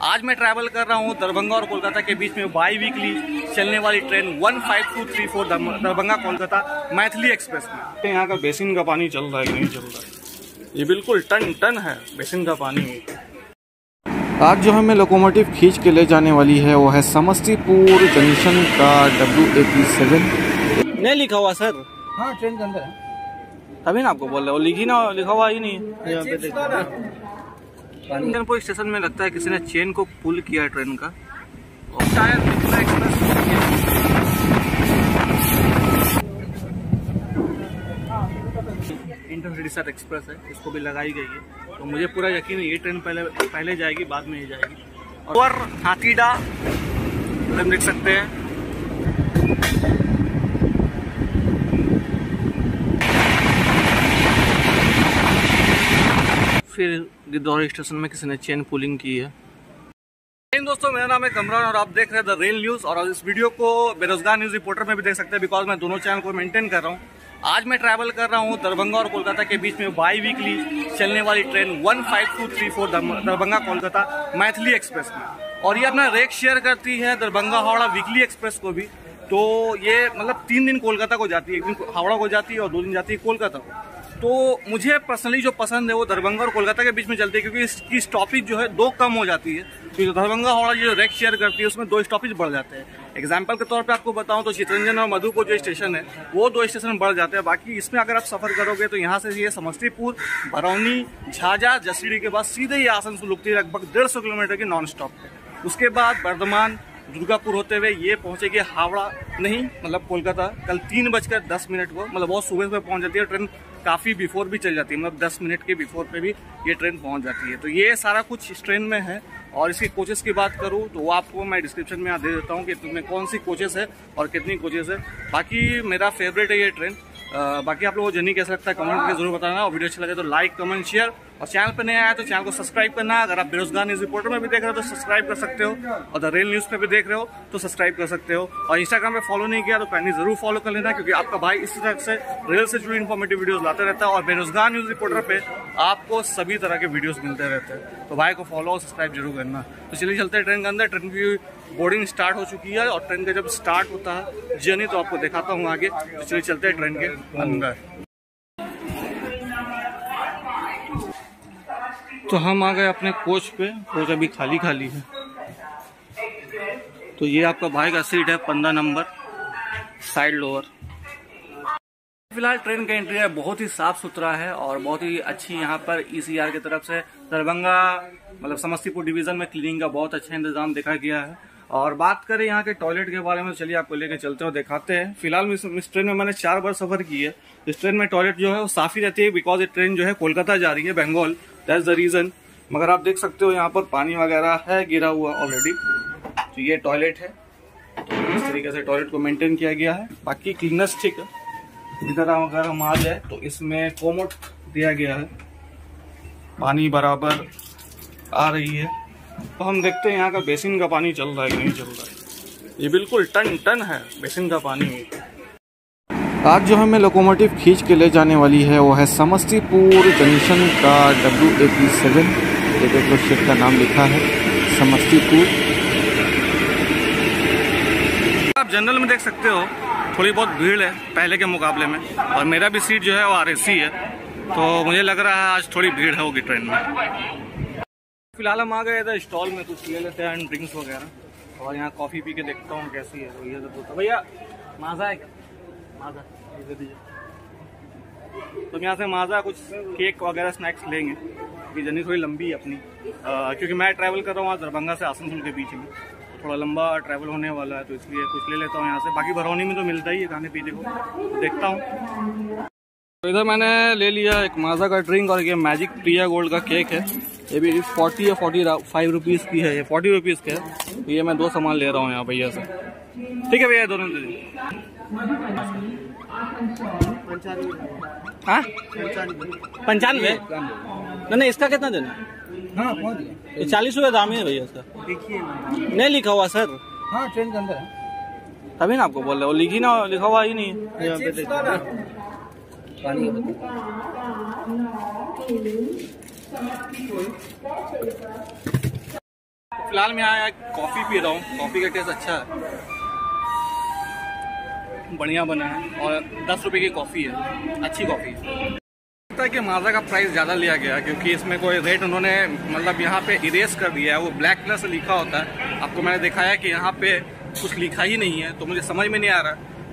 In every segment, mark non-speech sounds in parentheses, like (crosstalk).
आज मैं ट्रैवल कर रहा हूँ दरभंगा और कोलकाता के बीच में बाई वीकली चलने वाली ट्रेन 15234 दरभंगा कोलकाता मैथिली एक्सप्रेस में। यहाँ का बेसिन का पानी चल रहा है नहीं चल रहा है? ये बिल्कुल टन टन है बेसिन का पानी। आज जो हमें लोकोमोटिव खींच के ले जाने वाली है वो है समस्तीपुर जंक्शन का डब्ल्यू एटी सेवन नहीं लिखा हुआ सर। हाँ ट्रेन के अंदर है। तभी ना आपको बोल रहे हो लिखी ना लिखा हुआ ही नहीं इंजनपुर स्टेशन में लगता है किसी ने चेन को पुल किया ट्रेन का। और मिथिला इंटरसिटी सर एक्सप्रेस है, इसको भी लगाई गई है। तो मुझे पूरा यकीन है, ये ट्रेन पहले पहले जाएगी, बाद में ये जाएगी। और हाथीडा हम देख सकते हैं। फिर गिद्धौरी स्टेशन में किसी ने चेन पुलिंग की है। दोस्तों, मेरा नाम है कमरान और आप देख रहे हैं द रेल न्यूज़ और इस वीडियो को बेरोजगार न्यूज़ रिपोर्टर में भी देख सकते हैं बिकॉज़ मैं दोनों चैनल को मेंटेन कर रहा हूँ। आज मैं ट्रैवल कर रहा हूँ दरभंगा और कोलकाता के बीच में बाई वीकली चलने वाली ट्रेन 15234 दरभंगा कोलकाता मैथिली एक्सप्रेस में। और ये अपना रेक शेयर करती है दरभंगा हावड़ा वीकली एक्सप्रेस को भी। तो ये मतलब तीन दिन कोलकाता को जाती है, एक दिन हावड़ा को जाती है और दो दिन जाती है कोलकाता को। तो मुझे पर्सनली जो पसंद है वो दरभंगा और कोलकाता के बीच में चलती है, क्योंकि इसकी स्टॉपेज जो है दो कम हो जाती है। तो दरभंगा हावड़ा जो रेक शेयर करती है, उसमें दो स्टॉपेज बढ़ जाते हैं। एग्ज़ाम्पल के तौर पे आपको बताऊँ तो चितरंजन और मधुपुर जो स्टेशन है, वो दो स्टेशन बढ़ जाते हैं। बाकी इसमें अगर आप सफ़र करोगे तो यहाँ से ये समस्तीपुर बरौनी झाझा जसीडी के बाद सीधे ही आसनसोल उगती है, लगभग डेढ़ सौ किलोमीटर की नॉन स्टॉप है। उसके बाद बर्धमान दुर्गापुर होते हुए ये पहुँचेगी हावड़ा नहीं मतलब कोलकाता। कल तीन बजकर दस मिनट को मतलब बहुत सुबह सुबह पहुँच जाती है ट्रेन। काफ़ी बिफोर भी चल जाती है मतलब दस मिनट के बिफोर पे भी ये ट्रेन पहुँच जाती है। तो ये सारा कुछ इस ट्रेन में है और इसकी कोचेस की बात करूँ तो वो आपको मैं डिस्क्रिप्शन में दे देता हूँ कि तुम्हें कौन सी कोचेस है और कितनी कोचेस है। बाकी मेरा फेवरेट है ये ट्रेन आ, बाकी आप लोगों को जर्नी कैसा लगता है कमेंट करके ज़रूर बताना। और वीडियो अच्छा लगे तो लाइक कमेंट शेयर और चैनल पर नए आया तो चैनल को सब्सक्राइब करना। अगर आप बेरोजगार न्यूज़ रिपोर्टर में भी देख रहे हो तो सब्सक्राइब कर सकते हो। और द रेल न्यूज़ पे भी देख रहे हो तो सब्सक्राइब कर सकते हो। और इंस्टाग्राम पे फॉलो नहीं किया तो काइंडली ज़रूर फॉलो कर लेना, क्योंकि आपका भाई इसी तरह से रेल से जुड़ी इन्फॉर्मेटिव वीडियोस लाते रहता है और बेरोजगार न्यूज़ रिपोर्टर पर आपको सभी तरह के वीडियोज़ मिलते रहते हैं। तो भाई को फॉलो और सब्सक्राइब ज़रूर करना। तो चलिए चलते हैं ट्रेन के अंदर। ट्रेन की बोर्डिंग स्टार्ट हो चुकी है और ट्रेन का जब स्टार्ट होता है जर्नी तो आपको दिखाता हूँ आगे। तो चलिए चलते हैं ट्रेन के अंदर। तो हम आ गए अपने कोच पे। कोच अभी खाली खाली है। तो ये आपका भाई का सीट है पंद्रह नंबर साइड लोअर फ़िलहाल ट्रेन का इंटीरियर बहुत ही साफ़ सुथरा है और बहुत ही अच्छी यहाँ पर ईसीआर की तरफ़ से दरभंगा मतलब समस्तीपुर डिवीज़न में क्लीनिंग का बहुत अच्छा इंतज़ाम देखा गया है। और बात करें यहाँ के टॉयलेट के बारे में चलिए आपको लेके चलते हो दिखाते हैं। फ़िलहाल इस, इस ट्रेन में मैंने चार बार सफ़र की है इस ट्रेन में टॉयलेट जो है वो साफ़ ही रहती है बिकॉज़ ये ट्रेन जो है कोलकाता जा रही है बंगाल दैट्स द रीजन मगर आप देख सकते हो यहाँ पर पानी वगैरह है, गिरा हुआ ऑलरेडी तो ये टॉयलेट है। तो इस तरीके से टॉयलेट को मेंटेन किया गया है। बाकी क्लीननेस ठीक है। इधर अगर हम आ जाए तो इसमें कोमोट दिया गया है। पानी बराबर आ रही है। तो हम देखते हैं यहाँ का बेसिन का पानी चल रहा है कि नहीं चल रहा है। ये बिल्कुल टन टन है, बेसिन का पानी। आज जो हमें लोकोमोटिव खींच के ले जाने वाली है, वो है समस्तीपुर जंक्शन का डब्ल्यू एटी सेवन ये देखो शिप का नाम लिखा है, समस्तीपुर। आप जनरल में देख सकते हो, थोड़ी बहुत भीड़ है पहले के मुकाबले में, और मेरा भी सीट जो है वो आर है। तो मुझे लग रहा है आज थोड़ी भीड़ होगी ट्रेन में। फ़िलहाल हम आ गए थे स्टॉल में कुछ ले लेते हैं ड्रिंक्स वगैरह, और यहाँ कॉफ़ी पी के देखता हूँ कैसी है तो ये तो भैया, माजा है क्या? माजा। तो यहाँ से माजा कुछ केक वगैरह स्नैक्स लेंगे। क्योंकि जर्नी थोड़ी लंबी है अपनी। आ, क्योंकि मैं ट्रैवल कर रहा हूँ दरभंगा से आसनसोल के बीच में। थोड़ा लंबा ट्रैवल होने वाला है तो इसलिए कुछ ले लेता हूँ यहाँ से। बाकी भरौनी में तो मिलता ही है खाने पीने को। तो देखता हूँ। तो इधर मैंने ले लिया एक माजा का ड्रिंक और ये मैजिक प्रिया गोल्ड का केक है। ये भी फोर्टी या फोर्टी फाइव रुपीज़ की है ये फोर्टी रुपीज़ का है। तो ये मैं दो सामान ले रहा हूँ यहाँ भैया से। ठीक है भैया दोनों दीजिए। हाँ पंचानवे। नहीं नहीं इसका कितना देना हाँ? ये चालीस रुपये दाम ही है भैया इसका। देखिए। नहीं लिखा हुआ सर। हाँ ट्रेन के अंदर है तभी ना आपको बोल रहे हो लिखी ना लिखा हुआ ही नहीं है। यहाँ पे देखिए। पानी का बोतल। फ़िलहाल मैं आया कॉफ़ी पी रहा हूँ। कॉफ़ी का टेस्ट अच्छा है। बढ़िया बना है और दस रुपये की कॉफ़ी है। अच्छी कॉफ़ी है। लगता है कि माजा का प्राइस ज़्यादा लिया गया क्योंकि इसमें कोई रेट उन्होंने मतलब यहाँ पे इरेज कर दिया है। वो ब्लैक कलर से लिखा होता है। आपको मैंने दिखाया कि यहाँ पे कुछ लिखा ही नहीं है तो मुझे समझ में नहीं आ रहा।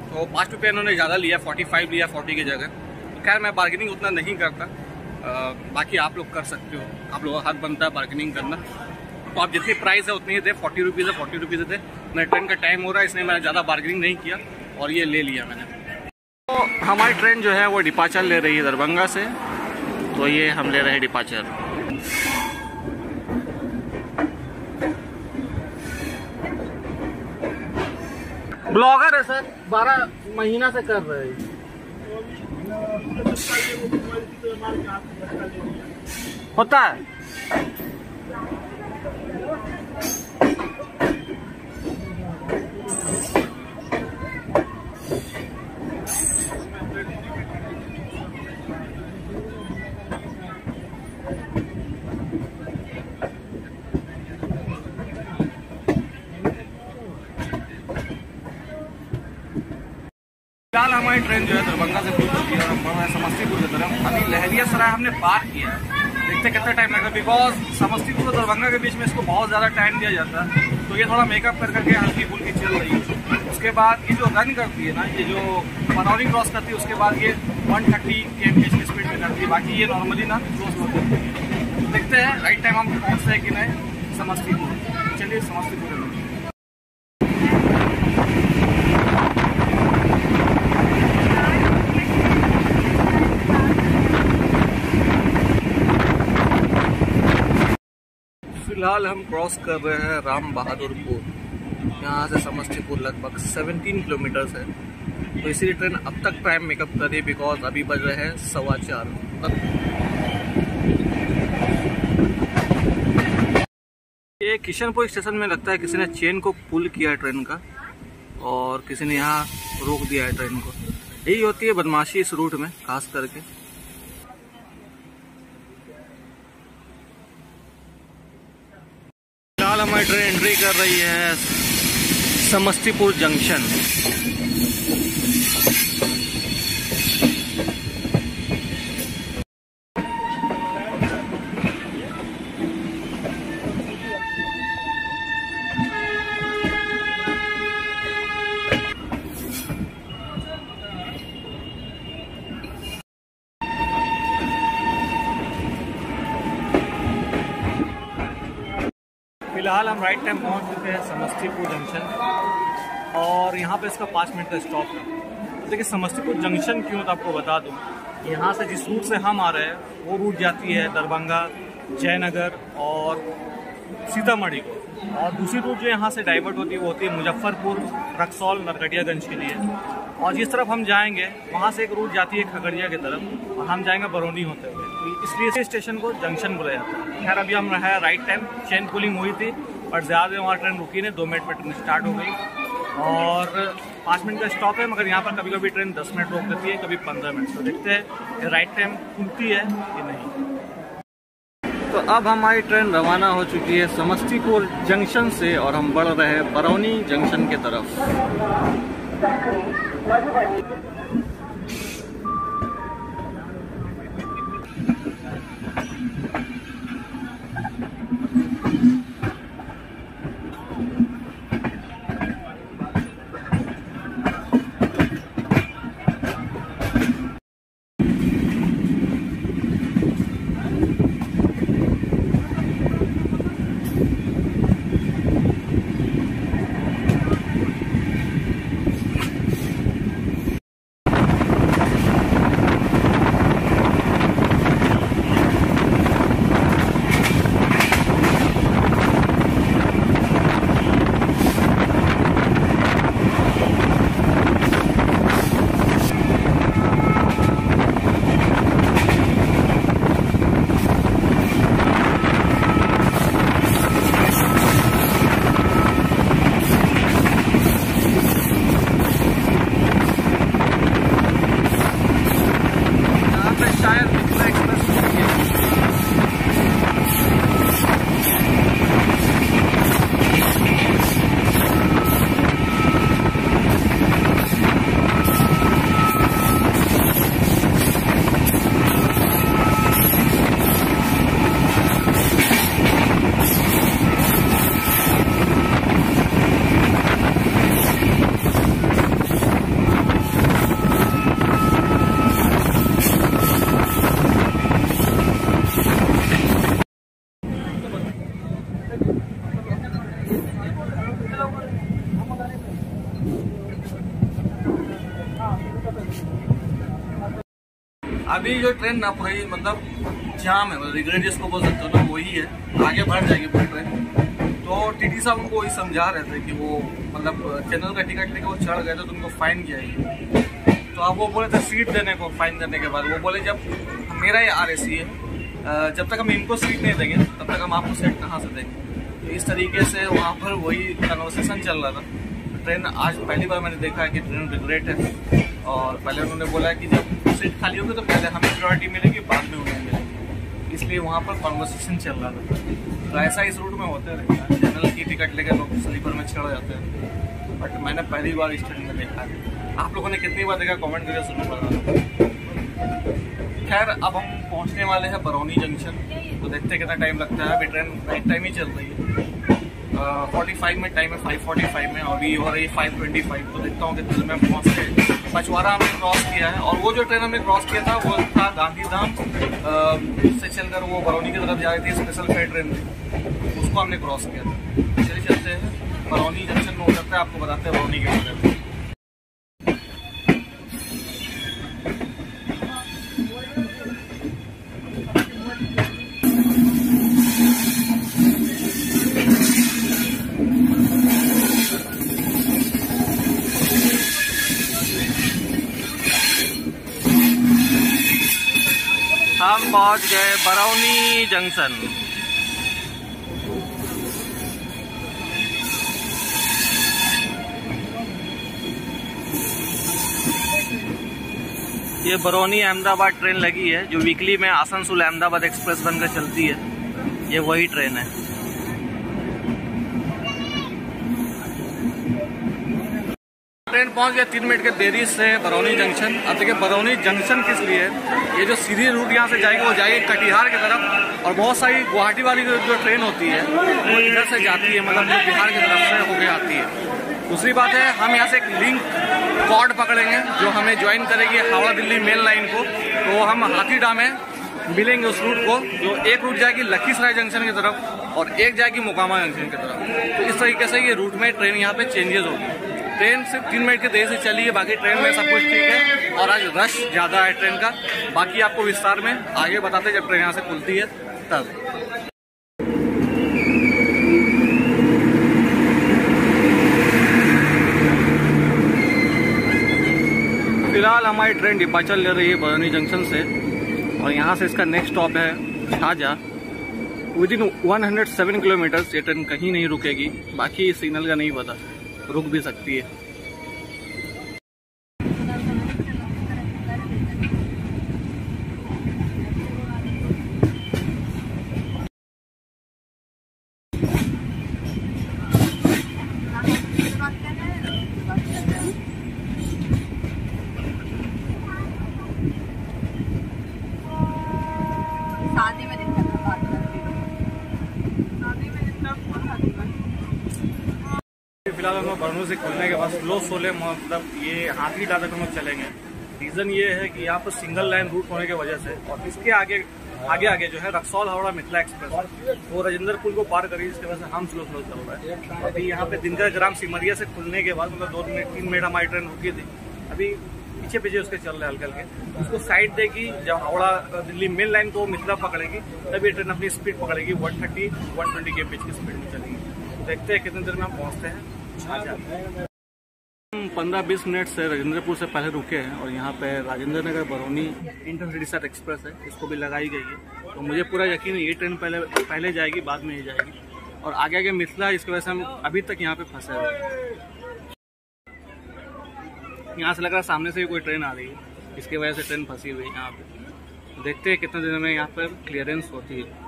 तो पाँच रुपये इन्होंने ज़्यादा लिया फोर्टी फाइव लिया फोर्टी की जगह। तो खैर मैं बार्गेनिंग उतना नहीं करता। आ, बाकी आप लोग कर सकते हो। आप लोगों का हक बनता है बार्गेनिंग करना। तो आप जितनी प्राइस है उतनी ही दे। फोर्टी रुपीज़ है फोर्टी रुपीज़ दे। मेरे ट्रेन का टाइम हो रहा है इसलिए मैंने ज़्यादा बार्गेनिंग नहीं किया। और ये ले लिया मैंने। तो हमारी ट्रेन जो है वो डिपाचर ले रही है दरभंगा से। तो ये हम ले रहे हैं डिपाचर ब्लॉगर है सर, बारह महीना से कर रहे हैं। होता है। फ़िलहाल हमारी ट्रेन जो है दरभंगा से खुल चुकी है और समस्तीपुर की तरफ़। अभी लहरिया सराय हमने पार किया है। देखते कितना टाइम लगता है बिकॉज़ समस्तीपुर और दरभंगा के बीच में इसको बहुत ज़्यादा टाइम दिया जाता है। तो ये थोड़ा मेकअप कर करके हल्की फुल्की चल रही है। उसके बाद ये जो रन करती है ना, ये जो बनौरी क्रॉस करती है, उसके बाद ये वन थर्टी के एम की स्पीड में करती है। बाकी ये नॉर्मली ना क्लोज हो जाती है। देखते हैं राइट टाइम हम पहुँचते हैं कि नहीं समस्तीपुर। चलिए समस्तीपुर फ़िलहाल हम क्रॉस कर रहे हैं राम बहादुरपुर यहाँ से समस्तीपुर लगभग 17 किलोमीटर्स है। तो इसीलिए ट्रेन अब तक टाइम मेकअप कर बिकॉज़ अभी बज रहे हैं सवा चार ये किशनपुर स्टेशन में लगता है किसी ने चेन को पुल किया है ट्रेन का और किसी ने यहाँ रोक दिया है ट्रेन को। यही होती है बदमाशी इस रूट में, खास करके। हमारी ट्रेन एंट्री कर रही है समस्तीपुर जंक्शन टाइम पहुँच चुके हैं समस्तीपुर जंक्शन और यहाँ पे इसका पाँच मिनट का स्टॉप है। तो देखिए, समस्तीपुर जंक्शन क्यों तो आपको बता दूँ। यहाँ से जिस रूट से हम आ रहे हैं, वो रूट जाती है दरभंगा, जयनगर और सीतामढ़ी को। और दूसरी रूट जो यहाँ से डाइवर्ट होती है, वो होती है मुजफ्फरपुर, रक्सौल, नरकटियागंज के लिए। और जिस तरफ़ हम जाएँगे, वहाँ से एक रूट जाती है खगड़िया की तरफ़, और हम जाएँगे बरौनी होते हुए। इसलिए इस स्टेशन को जंक्शन बोला जाता है। खैर, अभी हम रहा है राइट टाइम चेन पुलिंग हुई थी। बट ज़्यादा वहाँ ट्रेन रुकी नहीं, दो मिनट पर ट्रेन स्टार्ट हो गई। और पाँच मिनट का स्टॉप है, मगर यहाँ पर कभी कभी ट्रेन दस मिनट रोक देती है, कभी पंद्रह मिनट। तो देखते हैं राइट टाइम खुलती है कि नहीं। तो अब हमारी ट्रेन रवाना हो चुकी है समस्तीपुर जंक्शन से, और हम बढ़ रहे हैं बरौनी जंक्शन के तरफ़। अभी जो ट्रेन ना पूरी मतलब जाम है मतलब रिग्रेट जिसको बोल सकते हो ना, वही है। आगे बढ़ जाएगी पूरी ट्रेन तो टीटी साहब उनको वही समझा रहे थे कि वो मतलब जनरल का टिकट लेके वो चढ़ गए थे तो उनको फाइन किया है तो आप वो बोले थे सीट देने को फाइन देने के बाद। वो बोले, जब मेरा ये आर है जब तक हम इनको सीट नहीं देंगे, तब तक हम आपको सीट कहाँ से देंगे? तो इस तरीके से वहाँ पर वही कन्वर्सेशन चल रहा था। ट्रेन आज पहली बार मैंने देखा है कि ट्रेन रिग्रेट है। और पहले उन्होंने बोला कि जब सीट खाली होगी तो पहले हमें प्रायोरिटी मिलेगी, बाद में उन्हें मिलेगी। इसलिए वहाँ पर कॉन्वर्सेशन चल रहा था। तो ऐसा इस रूट में होते रहता है जनरल की टिकट लेकर लोग स्लीपर में चढ़ जाते हैं। बट मैंने पहली बार इस ट्रेन में देखा है। आप लोगों ने कितनी बार देखा? कमेंट करके सुनूँगा खैर, अब हम पहुँचने वाले हैं बरौनी जंक्शन तो देखते कितना टाइम लगता है। अभी ट्रेन नाइट टाइम ही चल रही है। फोर्टी फाइव में टाइम है फाइव फोर्टी फाइव में। अभी हो रही है फाइव ट्वेंटी फाइव तो देखता हूँ कितने में पहुँच पचवाड़ा हमने क्रॉस किया है। और वो जो ट्रेन हमने क्रॉस किया था, वो था गांधी धाम से चलकर वो बरौनी की तरफ़ जा रही थी स्पेशल फेयर ट्रेन थी उसको हमने क्रॉस किया था। चलिए चलते हैं। बरौनी जंक्शन में हो सकता है आपको बताते हैं बरौनी के बारे में। पहुँच गए बरौनी जंक्शन। ये बरौनी अहमदाबाद ट्रेन लगी है, जो वीकली में आसनसोल अहमदाबाद एक्सप्रेस बनकर चलती है। ये वही ट्रेन है। ट्रेन पहुँच गया तीन मिनट के देरी से बरौनी जंक्शन अब देखिए बरौनी जंक्शन किस लिए ये जो सीधी रूट यहाँ से जाएगी वो जाएगी कटिहार की तरफ़ और बहुत सारी गुवाहाटी वाली जो, जो ट्रेन होती है वो इधर से जाती है मतलब जो बिहार की तरफ़ से होके आती है। दूसरी बात है हम यहाँ से एक लिंक कॉर्ड पकड़ेंगे जो हमें ज्वाइन करेगी हावड़ा दिल्ली मेन लाइन को तो हम हाथीडा में मिलेंगे उस रूट को जो एक रूट जाएगी लखीसराय जंक्शन की तरफ़ और एक जाएगी मोकामा जंक्शन की तरफ़। तो इस तरीके से ये रूट में ट्रेन यहाँ पे चेंजेस होगी। ट्रेन सिर्फ़ तीन मिनट की देर से चली है, बाकी ट्रेन में सब कुछ ठीक है। और आज रश ज़्यादा है ट्रेन का। बाकी आपको विस्तार में आगे बताते जब ट्रेन यहाँ से खुलती है, तब। फ़िलहाल हमारी ट्रेन डिपार्चर ले रही है बरौनी जंक्शन से, और यहाँ से इसका नेक्स्ट स्टॉप है शाहजहा विद इन 107 किलोमीटर्स ये ट्रेन कहीं नहीं रुकेगी, बाकी सिग्नल का नहीं पता। रुक भी सकती है शादी में दिक्कत है बात करती हूँ शादी में दिक्कत कौन शादी में फ़िलहाल हम बरनू से खुलने के बाद स्लो सोले मतलब ये हाथी डाल हम लोग चलेंगे। रीजन ये है कि यहाँ पर सिंगल लाइन रूट होने की वजह से और इसके आगे आगे आगे जो है रक्सौल हावड़ा मिथिला एक्सप्रेस। वो राजेंद्र पुल को पार करी जिसकी वजह से हम स्लो स्लो चल रहे हैं। अभी यहाँ पे दिनकर ग्राम सिमरिया से खुलने के बाद मतलब दो मिनट तीन मिनट हमारी ट्रेन रुकी थी। अभी पीछे पीछे उसके चल रहे हल्के हल्के। उसको साइड देगी, जब हावड़ा, दिल्ली मेन लाइन को मिथिला पकड़ेगी, तब ये ट्रेन अपनी स्पीड पकड़ेगी। वन थर्टी वन ट्वेंटी के बीच की स्पीड में चलेगी। देखते हैं कितने देर में हम पहुँचते हैं। पंद्रह बीस मिनट से राजेंद्रपुर से पहले रुके हैं और यहाँ पे राजेंद्र नगर बरौनी इंटरसिटी साथ एक्सप्रेस है, इसको भी लगाई गई है। तो मुझे पूरा यकीन है, ये ट्रेन पहले पहले जाएगी, बाद में ही जाएगी। और आगे आगे मिथिला, इसकी वजह से हम अभी तक यहाँ पे फंसे हुए हैं। यहाँ से लग रहा है सामने से भी कोई ट्रेन आ रही है, इसकी वजह से ट्रेन फंसी हुई है यहाँ पे। देखते हैं कितने दिनों में यहाँ पर क्लियरेंस होती है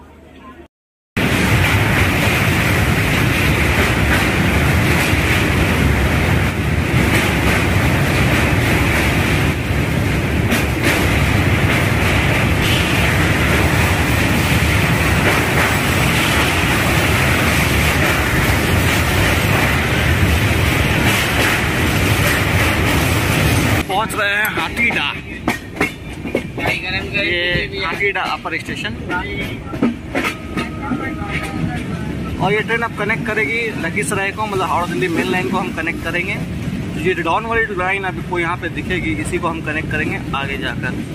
पहुँच रहे हैं हाथीडा ये अपर स्टेशन और ये ट्रेन अब कनेक्ट करेगी लखीसराय को मतलब हावड़ा दिल्ली मेन लाइन को हम कनेक्ट करेंगे। तो ये डाउन वाली लाइन अभी को यहाँ पे दिखेगी, इसी को हम कनेक्ट करेंगे आगे जाकर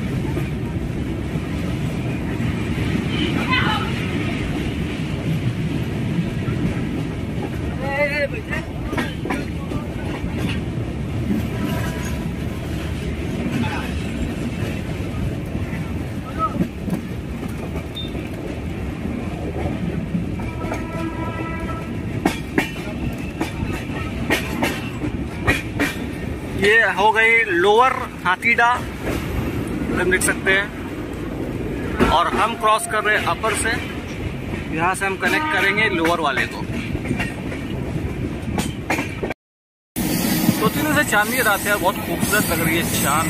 ये हो गई लोअर हाथीडा। हम देख सकते हैं। और हम क्रॉस कर रहे हैं अपर से। यहाँ से हम कनेक्ट करेंगे लोअर वाले को। तो तीनों से चांदी रात है, बहुत खूबसूरत लग रही है चाँद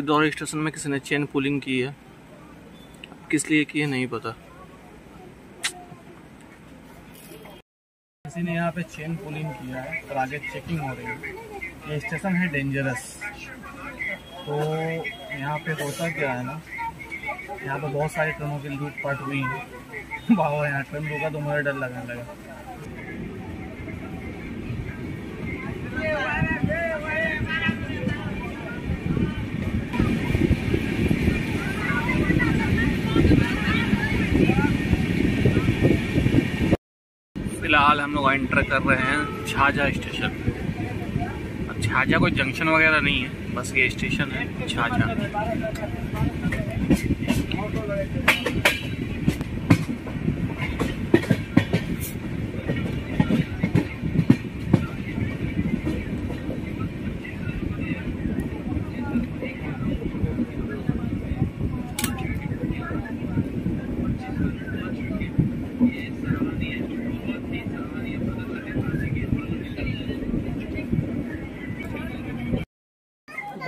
गिद्धौरी स्टेशन में किसी ने चेन पुलिंग की है। किस लिए की है, नहीं पता। किसी ने यहाँ पे चेन पुलिंग किया है और आगे चेकिंग हो रही है। ये स्टेशन है डेंजरस। तो यहाँ पे होता क्या है ना, यहाँ पे बहुत सारी ट्रेनों की लूट पाट हुई है। (laughs) बाबा, यहाँ ट्रेन रुका तो मुझे डर लगने लगा। फ़िलहाल हम लोग एंटर कर रहे हैं झाझा स्टेशन। अब झाझा कोई जंक्शन वगैरह नहीं है, बस ये स्टेशन है झाझा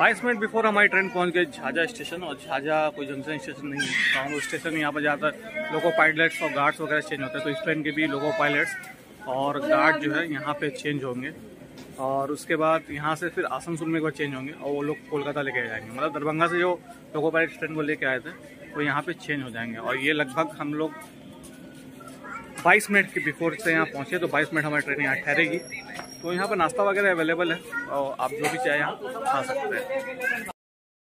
बाईस मिनट बिफोर हमारी ट्रेन पहुँच गई झाझा स्टेशन, और झाझा कोई जंक्शन स्टेशन नहीं है तो स्टेशन यहाँ पर ज़्यादातर लोको पायलट्स और गार्ड्स वगैरह चेंज होते हैं तो इस ट्रेन के भी लोको पायलट्स और गार्ड जो है यहाँ पे चेंज होंगे। और उसके बाद यहाँ से फिर आसनसोल में एक बार चेंज होंगे, और वो लोग कोलकाता लेके जाएँगे। मतलब दरभंगा से जो लोको पायलट ट्रेन को लेके आए थे, वो यहाँ पे चेंज हो जाएँगे। और ये लगभग हम लोग 22 मिनट के बिफोर से यहाँ पहुँचे तो 22 मिनट हमारी ट्रेन यहाँ ठहरेगी। तो यहाँ पर नाश्ता वगैरह अवेलेबल है और आप जो भी चाहे यहाँ खा सकते हैं।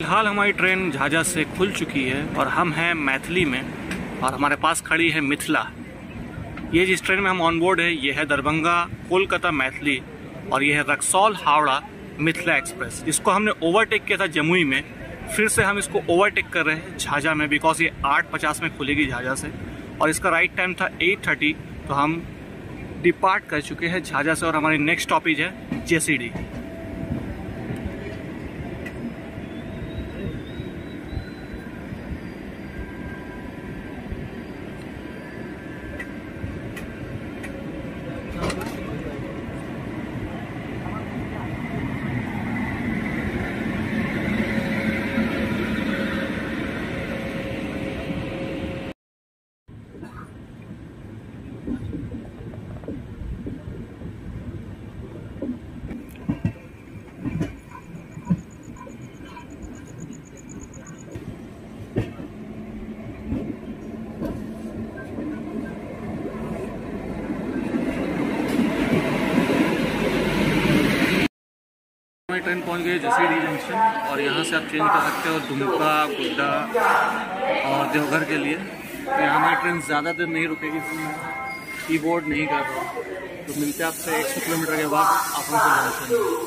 फ़िलहाल हमारी ट्रेन झाझा से खुल चुकी है और हम हैं मैथिली में और हमारे पास खड़ी है मिथिला। ये जिस ट्रेन में हम ऑन बोर्ड है, ये है दरभंगा, कोलकाता, मैथिली और ये है रक्सौल, हावड़ा, मिथिला एक्सप्रेस इसको हमने ओवरटेक किया था जमुई में, फिर से हम इसको ओवरटेक कर रहे हैं झाझा में बिकॉज़ ये आठ पचास में खुलेगी झाझा से। और इसका राइट टाइम था एट थर्टी तो हम डिपार्ट कर चुके हैं झाझा से और हमारी नेक्स्ट टॉपिक है जेसीडी। अपनी ट्रेन पहुँच गई जसीडी जंक्शन और यहाँ से आप चेंज कर सकते हो दुमका, गुड्डा और देवघर के लिए। तो यहाँ हमारी ट्रेन ज़्यादा देर नहीं रुकेगी। की बोर्ड नहीं कर रहा। तो मिलते आपसे एक सौ किलोमीटर के बाद आप जंक्शन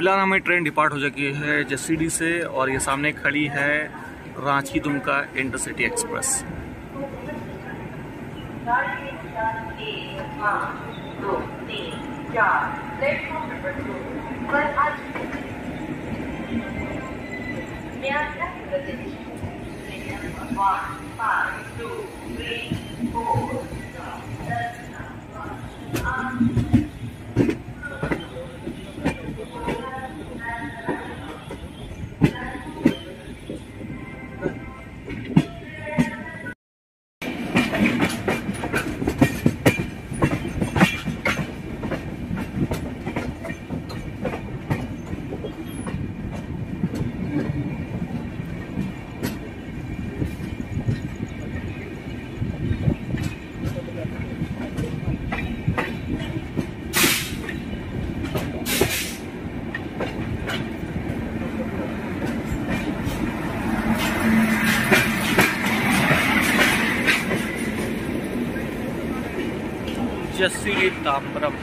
फ़िलहाल हमें ट्रेन डिपार्ट हो चुकी है जसीडी से और ये सामने खड़ी है रांची दुमका इंटरसिटी एक्सप्रेस। जसीडी ताम्रम।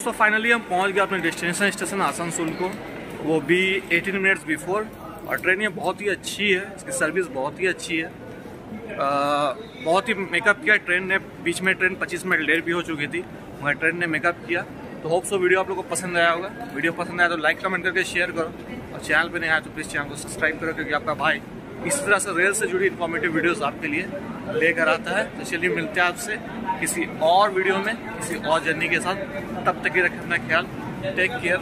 तो फाइनली हम पहुँच गए अपने डेस्टिनेशन स्टेशन आसनसोल को। वो भी 18 मिनट्स बिफोर और ट्रेन ये बहुत ही अच्छी है। इसकी सर्विस बहुत ही अच्छी है। आ, बहुत ही मेकअप किया। ट्रेन ने बीच में ट्रेन 25 मिनट लेट भी हो चुकी थी। मगर ट्रेन ने मेकअप किया। तो होप सो वीडियो आप लोगों को पसंद आया होगा। वीडियो पसंद आया तो लाइक कमेंट करके शेयर करो। चैनल पे नहीं आया तो प्लीज़ चैनल को सब्सक्राइब करो, क्योंकि आपका भाई इस तरह से रेल से जुड़ी इन्फॉर्मेटिव वीडियोस आपके लिए लेकर आता है। तो चलिए मिलते हैं आपसे किसी और वीडियो में, किसी और जर्नी के साथ। तब तक ही रखें अपना ख्याल। Take care